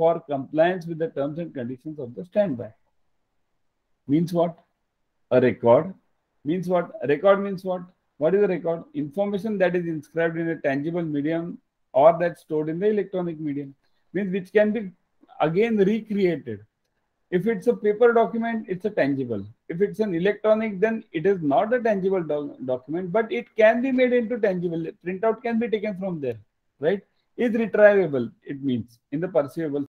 for compliance with the terms and conditions of the standby. Means what? A record. Means what? A record means what? What is a record? Information that is inscribed in a tangible medium or that's stored in the electronic medium. Means which can be again recreated. If it's a paper document, it's a tangible. If it's an electronic, then it is not a tangible do document, but it can be made into tangible. Printout can be taken from there, right? Is retrievable, it means in the perceivable